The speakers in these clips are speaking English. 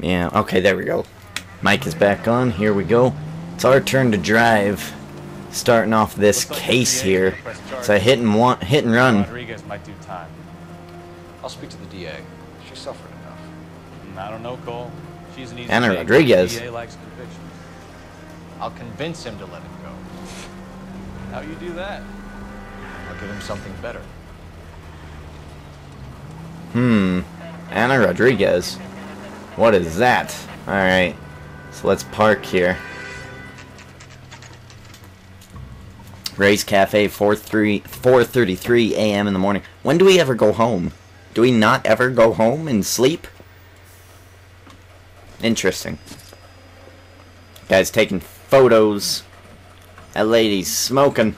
Yeah, okay, there we go. Mike is back on. Here we go. It's our turn to drive. Starting off this case here. It's a hit and one, hit and run. Rodriguez might do time. I'll speak to the DA. She suffered enough. Mm, I don't know, Cole. She's an easy Anna. Rodriguez. The DA likes convictions. I'll convince him to let him go. How you do that? I'll give him something better. Hmm. Anna Rodriguez. What is that? Alright. So let's park here. Ray's Cafe, 4.33 a.m. in the morning. When do we ever go home? Do we not ever go home and sleep? Interesting. Guy's taking photos. That lady's smoking.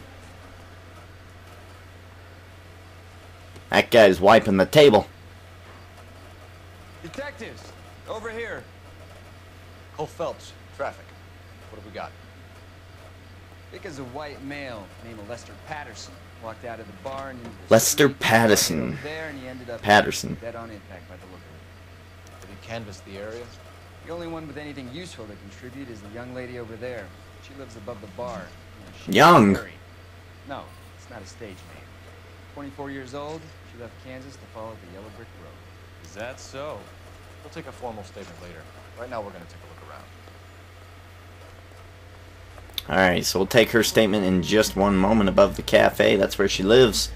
That guy's wiping the table. Detectives, over here. Cole Phelps, traffic. What have we got? Because a white male named Lester Patterson walked out of the bar and into the Lester street, Patterson. There and he ended up Patterson. dead on impact by the look of Have you canvassed the area? The only one with anything useful to contribute is the young lady over there. She lives above the bar. You Young. No, it's not a stage name. 24 years old. She left Kansas to follow the yellow brick road. Is that so? We'll take a formal statement later. Right now, we're going to take a look around. Alright, so we'll take her statement in just one moment above the cafe. That's where she lives.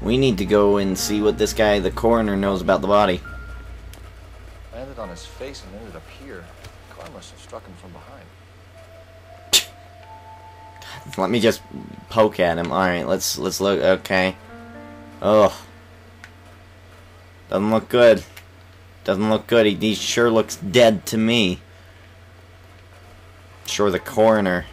We need to go and see what this guy, the coroner, knows about the body. Landed on his face and ended up here. Car must have struck him from behind. Let me just poke at him. Alright, let's let's look okay. Ugh. Doesn't look good. Doesn't look good. He, he sure looks dead to me. Sure the coroner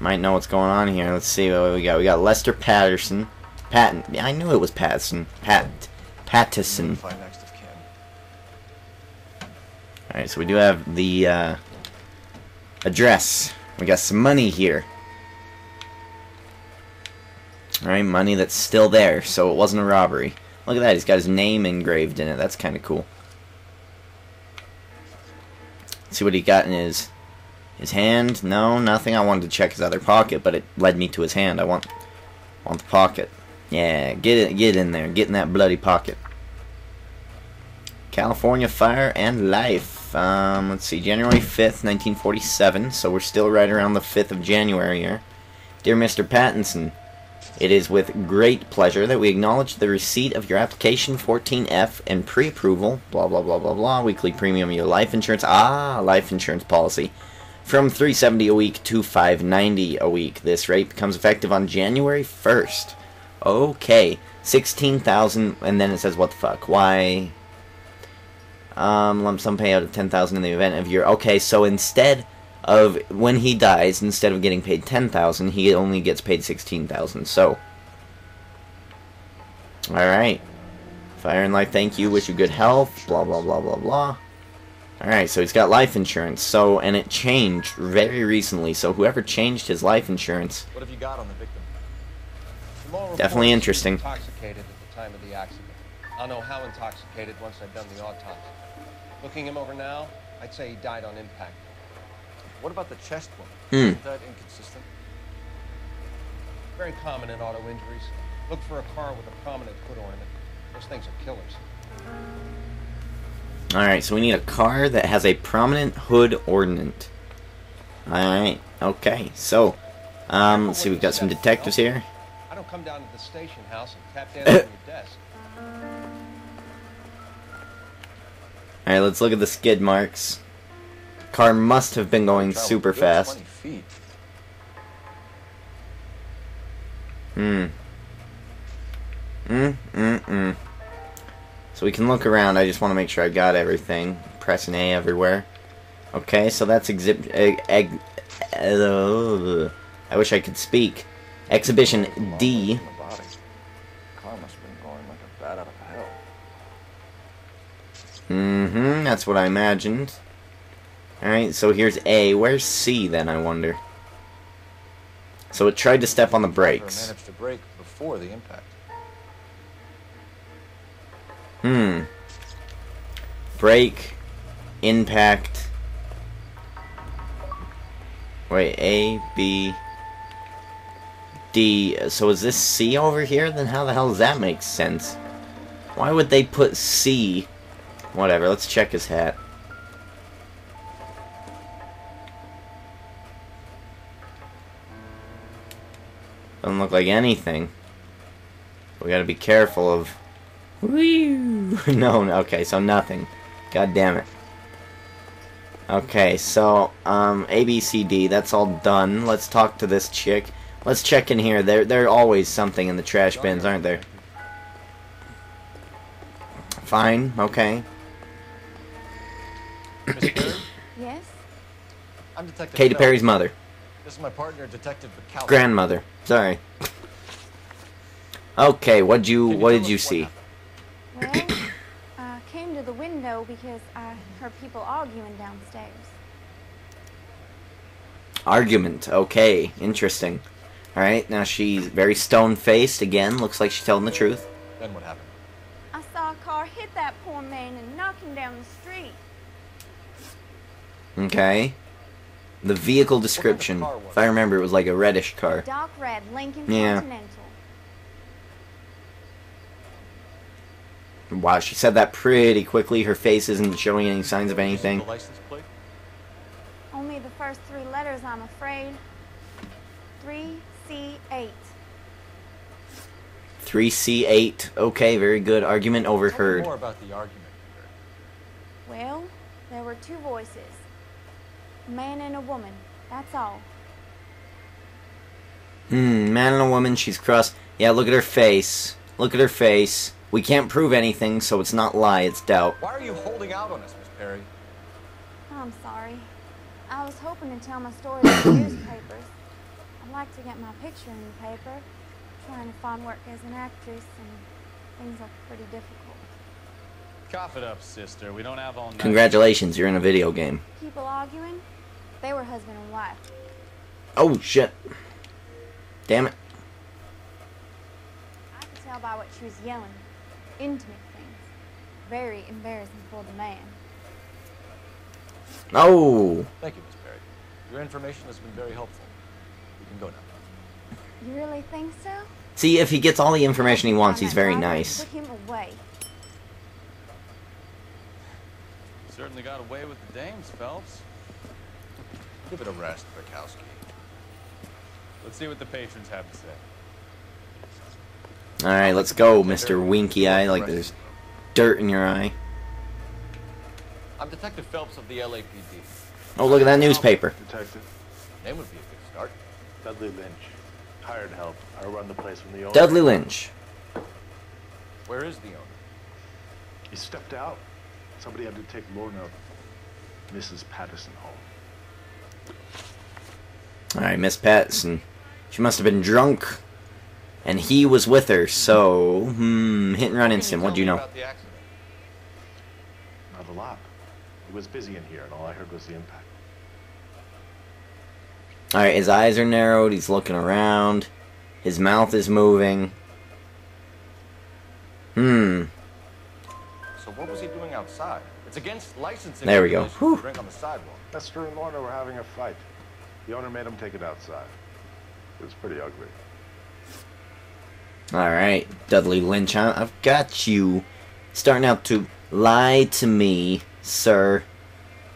might know what's going on here. Let's see what we got. We got Lester Patterson. Patton. Yeah, I knew it was Patterson. Pat Pattison. Find next of kin. Alright, so we do have the uh, address. We got some money here. Alright, money that's still there, so it wasn't a robbery. Look at that, he's got his name engraved in it. That's kind of cool. see what he got in his his hand. No, nothing. I wanted to check his other pocket, but it led me to his hand. I want want the pocket. Yeah, get it, get in there. Get in that bloody pocket. California Fire and Life. Um, let's see, January 5th, 1947. So we're still right around the 5th of January here. Dear Mr. Pattinson, it is with great pleasure that we acknowledge the receipt of your application 14F and pre-approval, blah blah blah blah blah, weekly premium your life insurance, ah, life insurance policy, from 370 a week to 590 a week. This rate becomes effective on January 1st. Okay, 16,000, and then it says what the fuck? Why? Um, lump sum payout of 10,000 in the event of your. Okay, so instead of when he dies, instead of getting paid 10,000, he only gets paid 16,000. So, all right. Fire and life, thank you. Wish you good health. Blah blah blah blah blah. All right, so he's got life insurance. So, and it changed very recently. So, whoever changed his life insurance, What have you got on the victim? Definitely reports he was interesting. Intoxicated at the time of the accident. I'll know how intoxicated once I've done the autopsy. Looking him over now, I'd say he died on impact. What about the chest wound? Hmm. Isn't that inconsistent? Very common in auto injuries. Look for a car with a prominent hood ornament. Those things are killers. all right. So we need a car that has a prominent hood ornament. All right. Okay. So, um, let's see. We've got some detectives here. I don't come down to the station house and tap dance on your desk. All right. Let's look at the skid marks. Car must have been going super fast. 20 feet. Hmm. Mm, mm, mm. So we can look around. I just want to make sure I got everything. Pressing A everywhere. Okay, so that's exhibit. Uh, I wish I could speak. Exhibition D. In the body. Car must have been going like a bat out of hell. Mm-hmm. That's what I imagined. All right. So here's A. Where's C then? I wonder. So it tried to step on the brakes. managed to brake before the impact. Hmm. Brake impact. Wait, A, B, D. So is this C over here? Then how the hell does that make sense? Why would they put C? Whatever, let's check his hat. Doesn't look like anything. We gotta be careful of... Woo! no, no, okay, so nothing. God damn it. Okay, so, um, A, B, C, D, that's all done. Let's talk to this chick. Let's check in here. There, there always something in the trash bins, aren't there? Fine, okay. Yes? I'm Detective Katy Perry's mother. This is my partner, Detective McCallum. Grandmother. Sorry. Okay, what'd you, Can what did you see? Well, I uh, came to the window because I heard people arguing downstairs. Argument. Okay, interesting. Alright, now she's very stone-faced again. Looks like she's telling the truth. Then what happened? I saw a car hit that poor man and knock him down the street. Okay. The vehicle description. If I remember, it was like a reddish car. Dark red Lincoln Yeah. Continental. Wow, she said that pretty quickly. Her face isn't showing any signs of Did you see anything. License plate? Only the first three letters, I'm afraid. 3C8. 3C8. Okay, very good. Argument Tell me overheard. more about the argument. Well, there were two voices. A man and a woman. That's all. Hmm, man and a woman, she's crossed. Yeah, look at her face. Look at her face. We can't prove anything, so it's not lie, it's doubt. Why are you holding out on us, Miss Perry? I'm sorry. I was hoping to tell my story in the newspapers. I'd like to get my picture in the paper. I'm Trying to find work as an actress, and things are pretty difficult. Cough it up, sister. We don't have all night. Congratulations, you're in a video game. People arguing? They were husband and wife. Oh, shit. Damn it. I could tell by what she was yelling. Intimate things. Very embarrassing for the man. Oh! Thank you, Miss Perry. Your information has been very helpful. You can go now. You really think so? See, if he gets all the information he wants, he's very nice. Put him away. Certainly got away with the dames, Phelps. Give it a rest, Bekowsky. Let's see what the patrons have to say. Alright, let's go, Mr. Winky Eye, like there's dirt in your eye. I'm Detective Phelps of the LAPD. Oh, look at that newspaper. Detective Name would be a good start. Dudley Lynch. Hired help. I run the place from the owner. Dudley Lynch. Where is the owner? He stepped out. Somebody had to take Lorna, Mrs. Patterson home. Alright, Miss Patterson. She must have been drunk. And he was with her, so... Hmm, hit and run What instant. What do you know? About the accident? Not a lot. It was busy in here, and all I heard was the impact. Alright, his eyes are narrowed, he's looking around. His mouth is moving. Hmm. So what was he doing outside? It's against licensing There we go. Whew. to drink on the sidewalk. Lester and Lorna were having a fight. The owner made him take it outside. It was pretty ugly. Alright, Dudley Lynch, I- I've got you. Starting out to lie to me, sir.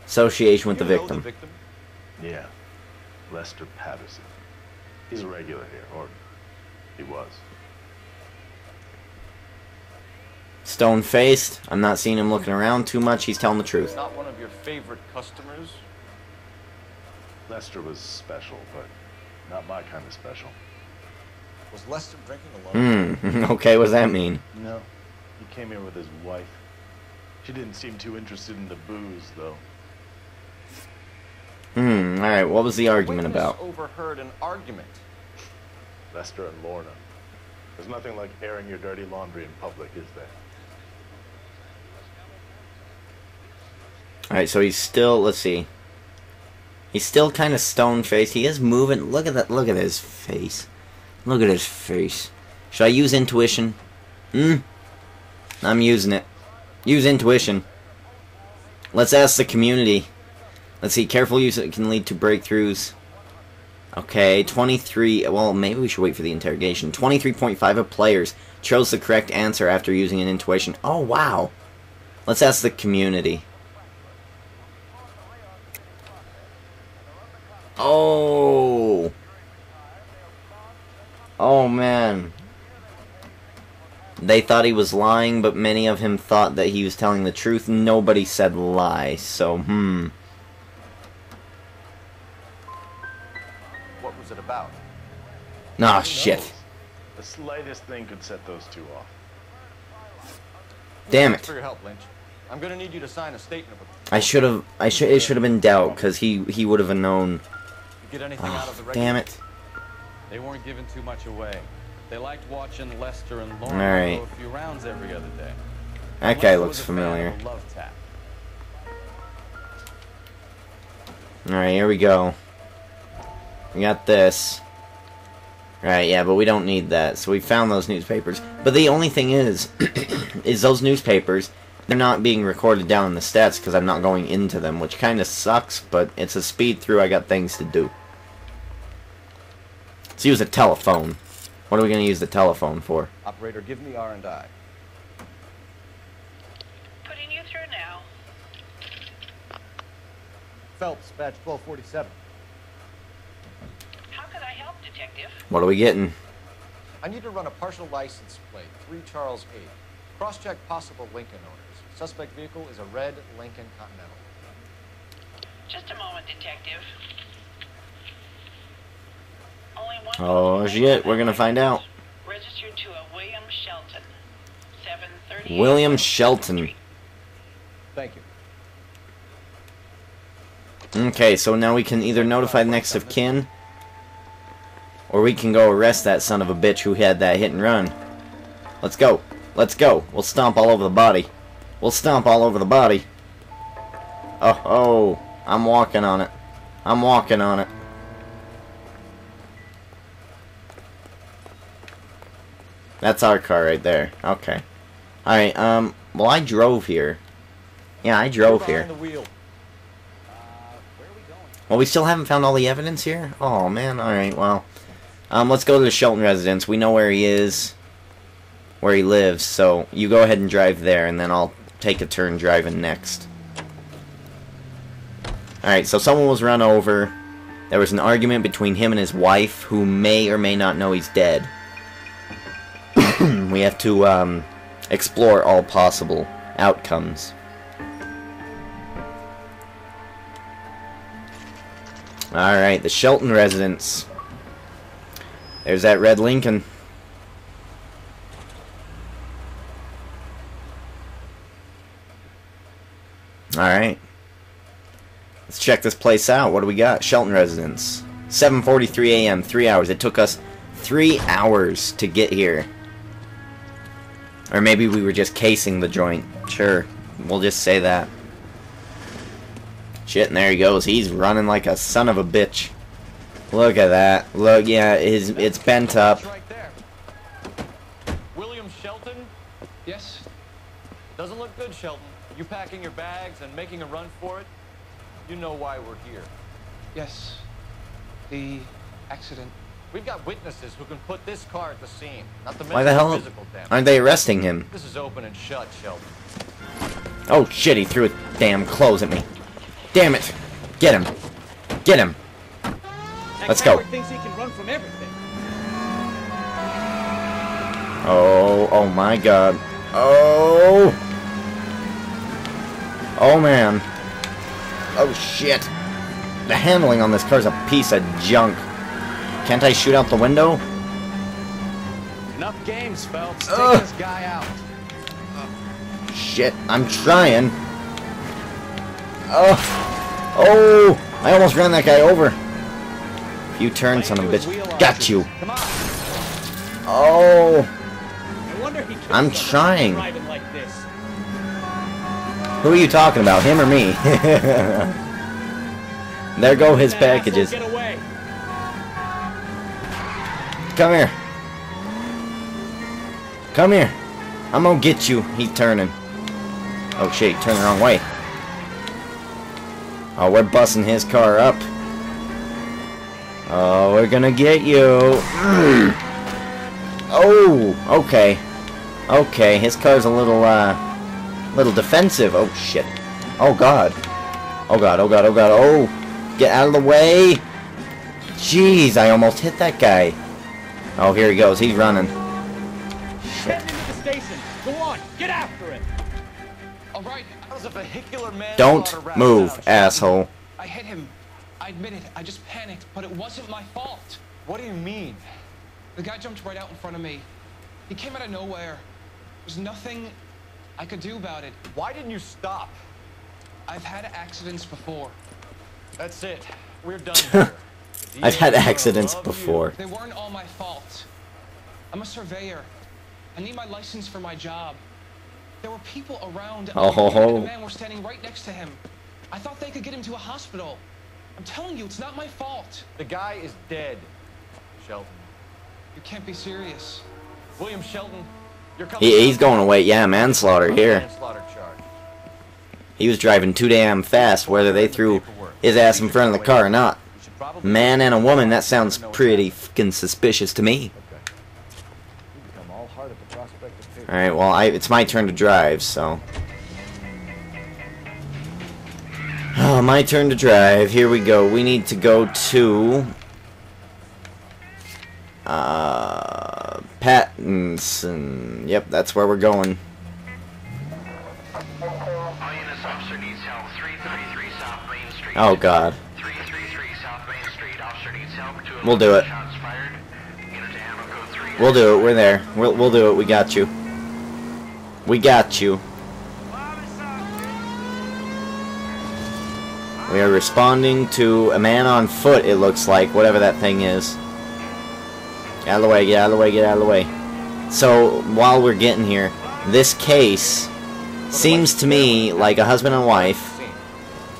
Association with the You know victim. the victim? Yeah. Lester Patterson. He's a regular here, or he was. Stone faced. I'm not seeing him looking around too much. He's telling the truth. Not one of your favorite customers? Lester was special, but not my kind of special. Was Lester drinking alone? Hmm. Okay, what does that mean? No. He came here with his wife. She didn't seem too interested in the booze, though. Hmm. Alright, what was the argument Witness about? overheard an argument. Lester and Lorna. There's nothing like airing your dirty laundry in public, is there? Alright, so he's still. Let's see. He's still kind of stone faced. He is moving. Look at that. Look at his face. Look at his face. Should I use intuition? Hmm? I'm using it. Use intuition. Let's ask the community. Let's see. Careful use can lead to breakthroughs. Okay, 23. Well, maybe we should wait for the interrogation. 23.5 of players chose the correct answer after using an intuition. Oh, wow. Let's ask the community. Oh. Oh, man. They thought he was lying, but many of him thought that he was telling the truth. Nobody said lie, so, hmm. What was it about? Nah, Who shit. The slightest thing could set those two off. Damn it. your help, Lynch. I'm gonna need you to sign a statement. I should have. I should. It should have been doubt because he he would have known. Get anything out Oh, of the ah, damn it. They weren't giving too much away. They liked watching Lester and Lorna right. go a few rounds every other day. That guy looks was a fan of familiar. a love tap. All right, here we go. We got this. Right, yeah, but we don't need that. So we found those newspapers. But the only thing is, is those newspapers, they're not being recorded down in the stats because I'm not going into them, which kind of sucks, but it's a speed through. I got things to do. Let's use a telephone. What are we going to use the telephone for? Operator, give me R and I. Putting you through now. Phelps, batch 1247. How can I help, Detective? What are we getting? I need to run a partial license plate, 3 Charles 8. Cross-check possible Lincoln owners. Suspect vehicle is a red Lincoln Continental. Just a moment, Detective. Only one Oh, shit, we're going to find out. Registered to a William Shelton. 730. William Shelton. Thank you. Okay, so now we can either notify the next of kin, or we can go arrest that son of a bitch who had that hit and run. Let's go. Let's go. We'll stomp all over the body. We'll stomp all over the body. Oh, oh. I'm walking on it. I'm walking on it. That's our car right there. Okay. Alright, um, well, I drove here. Yeah, I drove here. Behind the wheel. Well, we still haven't found all the evidence here? Oh, man. Alright, well. Um, let's go to the Shelton residence. We know where he is, where he lives, so you go ahead and drive there, and then I'll take a turn driving next. Alright, so someone was run over. There was an argument between him and his wife, who may or may not know he's dead. We have to, um, explore all possible outcomes. Alright, the Shelton residence. There's that red Lincoln. Alright. Let's check this place out. What do we got? Shelton residence. 7.43 a.m. Three hours. It took us three hours to get here. Or maybe we were just casing the joint. Sure. We'll just say that. Shit, and there he goes. He's running like a son of a bitch. Look at that. Look, yeah, his it's bent up. There. William Shelton? Yes? Doesn't look good, Shelton. You packing your bags and making a run for it? You know why we're here. Yes. The accident. We've got witnesses who can put this car at the scene. Not to Why the mention hell physical damage. aren't they arresting him? This is open and shut, Shelton. Oh shit, he threw his damn clothes at me. Damn it. Get him. Get him. Let's go. thinks he can run from everything. Oh, oh my god. Oh. Oh man. Oh shit. The handling on this car is a piece of junk. Can't I shoot out the window? Enough games, Phelps. Take Ugh. this guy out. Shit, I'm trying. Oh. Oh. I almost ran that guy over. You turn, son of a bitch. Got you. Oh. No wonder he I'm trying. Driving like this. Who are you talking about, him or me? there go his packages. Get away. Come here. Come here. I'm gonna get you. He's turning. Oh shit, he turned the wrong way. Oh, we're busting his car up. Oh, we're gonna get you. Oh, okay. Okay, his car's a little, uh, little defensive. Oh, shit. Oh, God. Oh, God, oh, God, oh, God. Oh, get out of the way. Jeez, I almost hit that guy. Oh, here he goes. He's running. Get into the station. Go on, get after it. All right, that was a vehicular manslaughter Don't move, down. asshole. I hit him. I admit it. I just panicked, but it wasn't my fault. What do you mean? The guy jumped right out in front of me. He came out of nowhere. There's nothing I could do about it. Why didn't you stop? I've had accidents before. That's it. We're done here. The I've had accidents before. They weren't all my fault. I'm a surveyor. I need my license for my job. There were people around. Oh, ho, A woman and ho. a man were standing right next to him. I thought they could get him to a hospital. I'm telling you, it's not my fault. The guy is dead, Shelton. You can't be serious. William Shelton, you're coming. He, he's going away. Yeah, manslaughter here. Manslaughter charge. He was driving too damn fast, whether they threw his ass in front of the car or not. We Man and a woman, that sounds pretty fucking suspicious to me. You become all heart at the prospect of paper. Alright, well, I, it's my turn to drive, so... Oh, my turn to drive. Here we go. We need to go to... Uh... Pattinson. Yep, that's where we're going. All units, We'll do it. Shots fired. Unit to ammo code 3. We'll do it. We're there. We'll, we'll do it. We got you. We got you. We are responding to a man on foot, it looks like, whatever that thing is. Get out of the way, get out of the way, get out of the way. So, while we're getting here, this case seems to me like a husband and wife.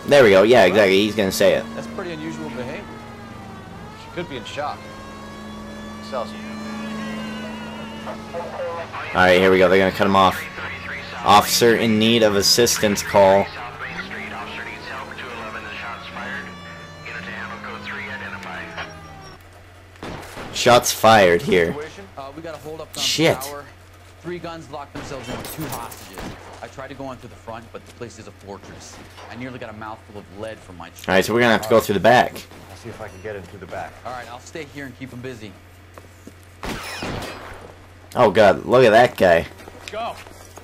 There we go, yeah, exactly, he's gonna say it. That's pretty unusual behavior. She could be in shock. Excelsior. Alright, here we go, they're gonna cut him off. Officer in need of assistance call. South Main Street. Officer needs help. 211 the shots fired. Unit to ammo code 3 identified. Shots fired here. Uh, we got a hold up Shit. Three guns locked themselves in with two hostages. I tried to go on through the front, but the place is a fortress. I nearly got a mouthful of lead from my. Alright, so we're gonna have to go through the back. I'll see if I can get into the back. All right, I'll stay here and keep them busy. Oh god, look at that guy. Let's go.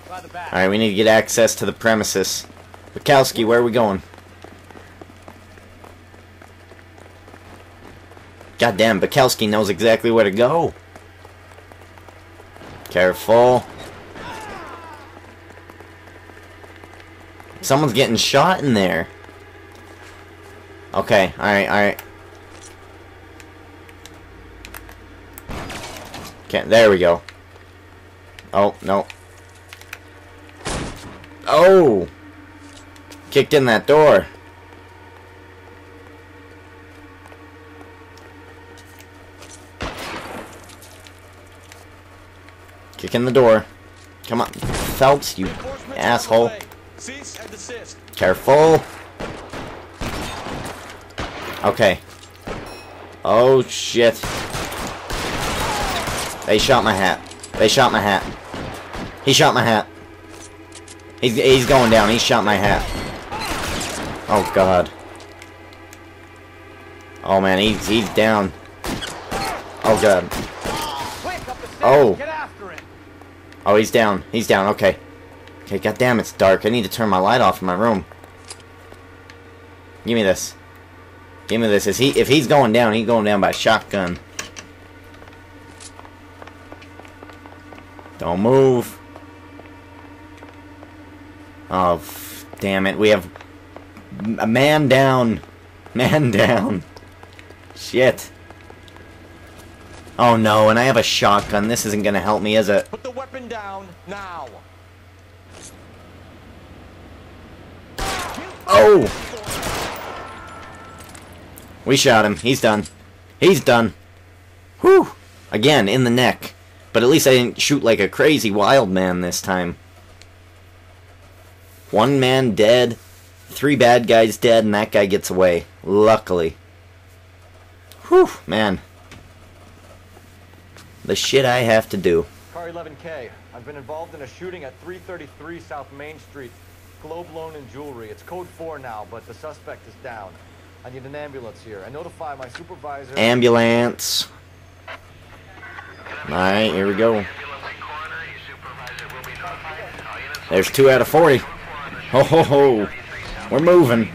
By the back. Alright, we need to get access to the premises. Bekowsky, where are we going? Goddamn, Bekowsky knows exactly where to go. Careful. Someone's getting shot in there. Okay, alright, alright. Okay, there we go. Oh, no. Oh! Kicked in that door. Kick in the door. Come on. Phelps, you asshole. Careful. Okay. Oh, shit. They shot my hat. They shot my hat. He shot my hat. He's, he's going down. He shot my hat. Oh, God. Oh, man. He's, he's down. Oh, God. Oh. Oh, he's down. He's down. Okay. Okay, goddamn, it's dark. I need to turn my light off in my room. Give me this. Give me this. Is he? If he's going down, he's going down by shotgun. Don't move. Oh, f- damn it. We have a man down. Man down. Shit. Oh no, and I have a shotgun. This isn't gonna help me, is it? Put the weapon down now. Oh! We shot him. He's done. He's done. Whew! Again, in the neck. But at least I didn't shoot like a crazy wild man this time. One man dead. three bad guys dead, and that guy gets away. Luckily. Whew, man. The shit I have to do. Car 11K. I've been involved in a shooting at 333 South Main Street. Globe Loan and Jewelry. It's code 4 now, but the suspect is down. I need an ambulance here. I notify my supervisor. Ambulance. Alright, here we go. There's two out of 40. Ho ho ho. We're moving.